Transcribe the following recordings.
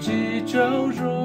济救赎。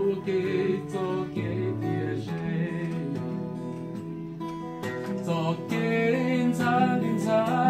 走，给你给别人，走，给你，走，的身。